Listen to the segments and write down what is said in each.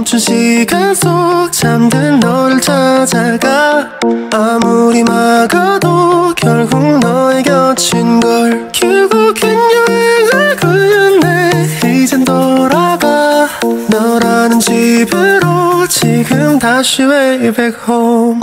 멈춘 시간 속 잠든 너를 찾아가. 아무리 막아도 결국 너의 곁인 걸 결국엔 여행을 끝내 이젠 돌아가. 너라는 집으로 지금 다시 way back home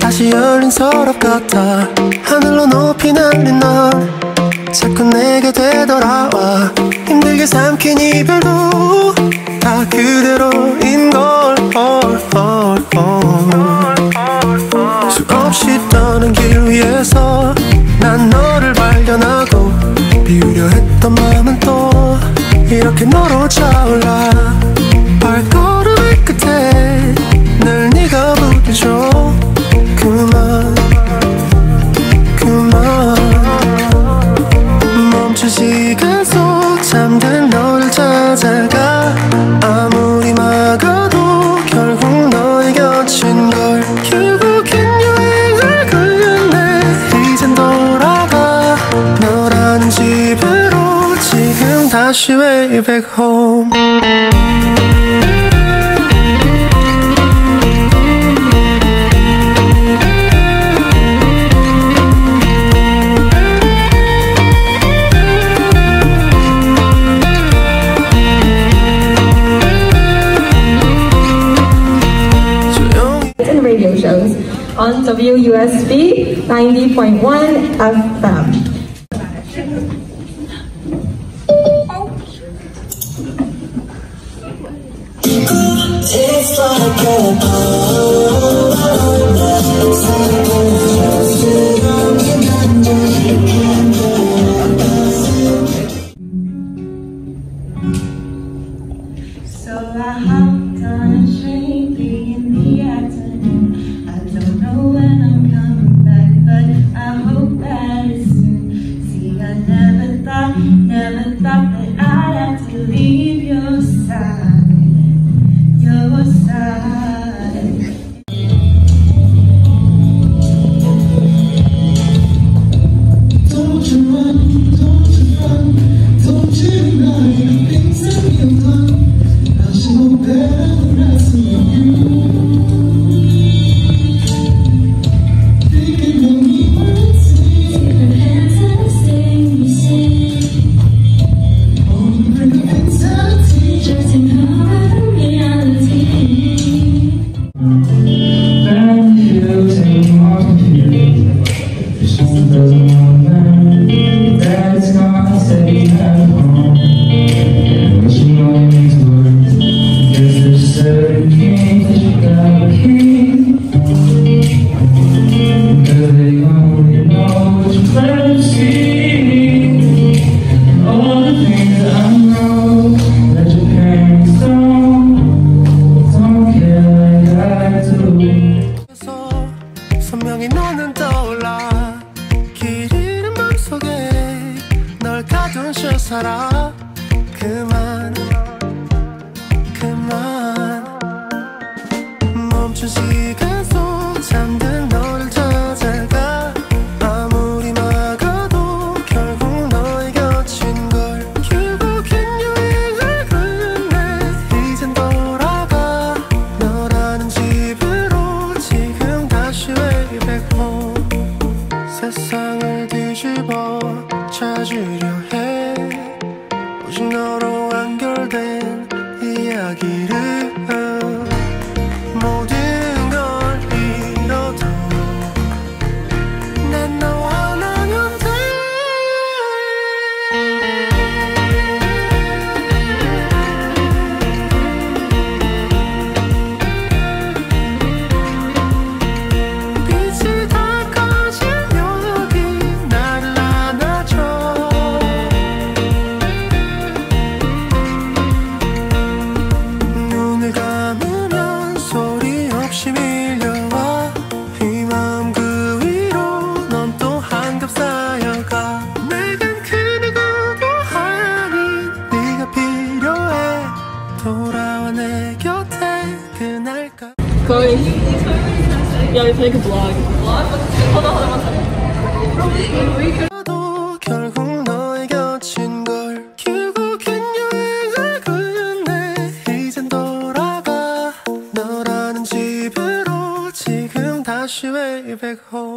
다시 열린 서랍 같아. 하늘로 높이 날린 넌 자꾸 내게 되돌아와. 힘들게 삼킨 이별도 다 그대로인 걸. 수없이 떠는 길 위에서 난 너를 발견하고 비우려 했던 마음은 또 이렇게 너로 차올라 다시 way back home radio shows on WUSB 90.1 FM. So I hopped on a train three in the afternoon. I don't know when I'm coming back, but I hope that it's soon. See, I never thought, never thought that I'd have to leave 채 살아 그만 그만. 멈춘 시간 속 잠든 No. know going? Yeah, we make a vlog. Vlog? Hold on, hold on, one second. Back home.